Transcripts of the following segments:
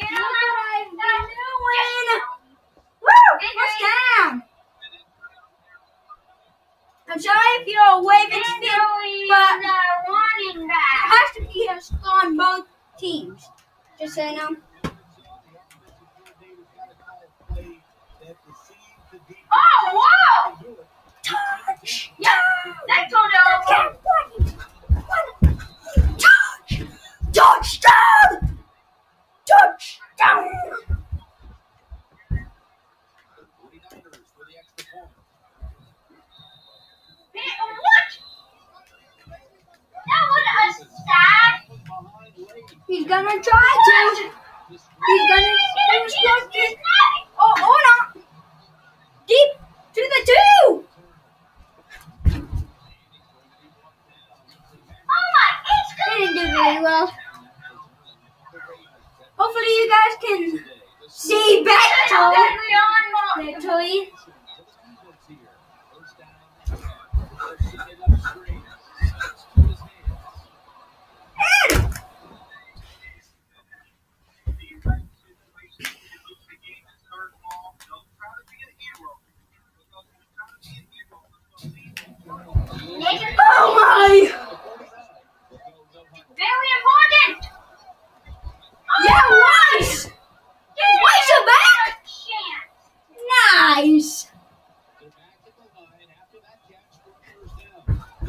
Get Look what. I've doing. Woo! First. I'm sorry if you're fan, but running has to be a score on both teams. Just so you know. Oh, wow! Touch. Yeah, that's the Touch. Touchdown. Touchdown. What? That was a stat. He's gonna try to. He's gonna. He's going to. Oh, hold on. Deep to the two. Oh my, He didn't do very well. Hopefully, you guys can see better. Mentally.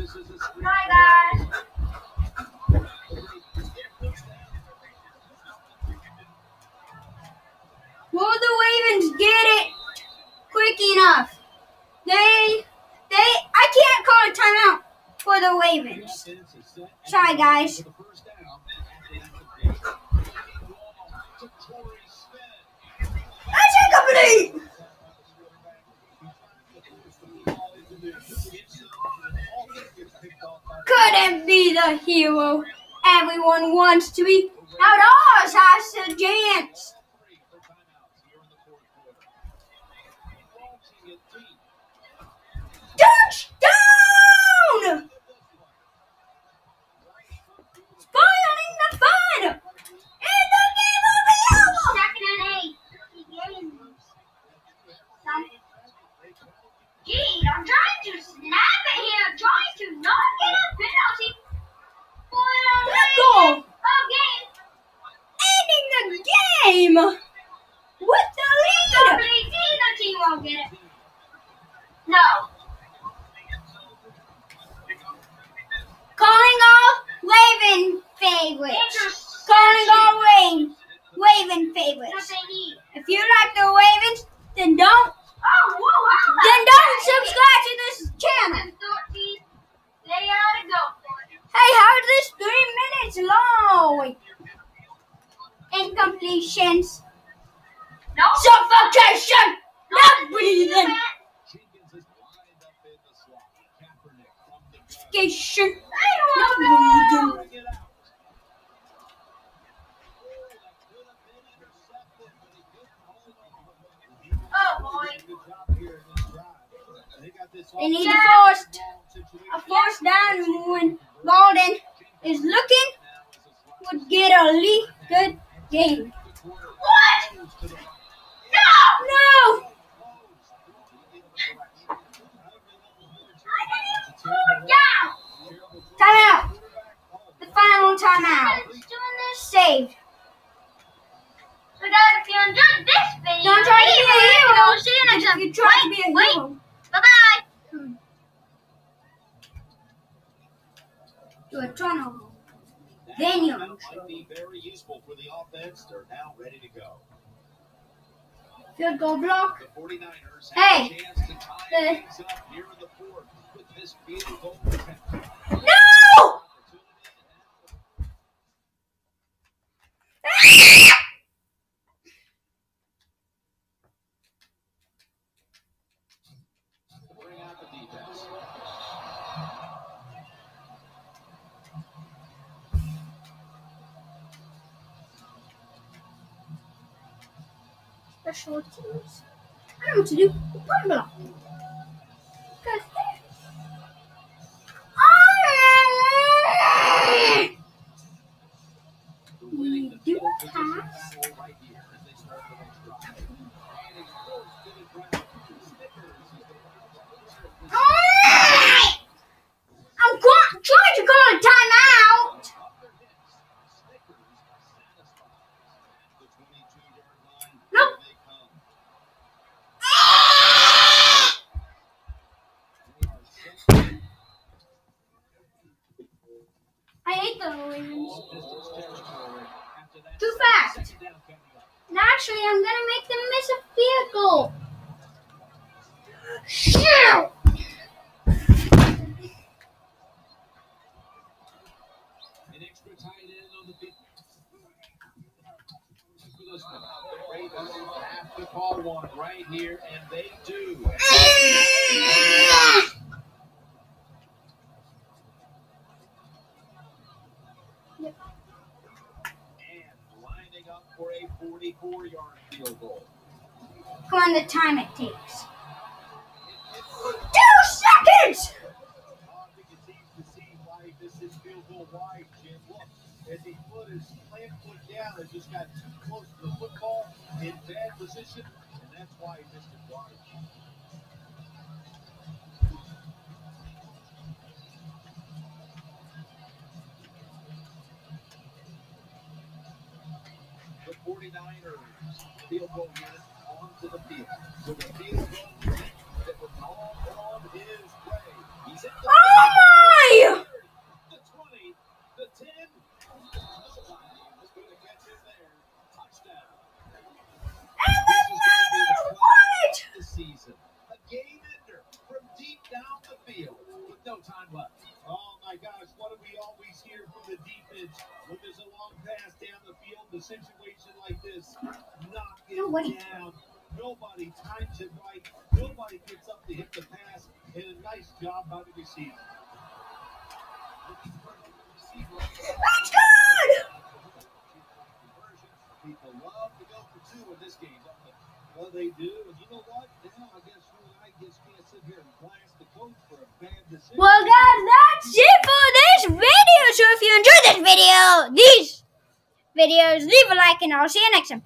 Bye, guys. Will the Ravens get it quick enough? They, they, I can't call a timeout for the Ravens. Sorry, guys. That's incomplete. Couldn't be the hero everyone wants to be. Now ours has a chance. Touchdown! Spoiling the fun! And the game will be over! Second and eight. Gee, I'm trying to snap it here. I'm trying to not get a penalty. For the Let's go! of game. Ending the game with the lead! Hopefully, either team won't get it. No. Calling all Raven favorites. Calling all Raven, Raven favorites. If you like the Ravens, then don't Oh, whoa, then don't subscribe to this channel. They ought to go. Hey, how is this three minutes long? Incompletions. No. Suffocation! Breathing. Suffocation. Not breathing. Oh, boy. They need a forced, a forced down when Walden is looking would get a le- good game. What? No! No! Down! Timeout. The final timeout. Who's doing this? Saved. So guys, if you enjoyed this video, Don't try to be a leave hero. and I'll see you next time. You try to be a wait, hero. Wait. Bye-bye. Do a turnover. Then you're in Might trouble. be very useful for the offense. They're now ready to go. Field goal block. The 49ers Hey. have a chance to tie The- things up here in the fourth with this field goal. No! Special teams. I don't know what to do. Run I hate the. Too fast. And actually, I'm gonna make them miss a goal. Shoot! An extra tight end on the field. For this one, the Ravens have to call one right here, and they do. And lining up for a 44-yard field goal. Come on, the time it takes. Two seconds! I think it seems to see why this is field goal wide, Jim. Look, as he put his plant foot down, it just got too close to the football in bad position, and that's why he missed it wide. 49ers field goal unit onto the field. With a field goal Nobody. times it right. Nobody gets up to hit the pass. And a nice job by the receiver. That's good! People love to go for two in this game. Well, they do. And you know what? Now I guess you and I just can't sit here and blast the coach for a bad decision. Well, guys, that's it for this video. So if you enjoyed this video, these videos, leave a like and I'll see you next time.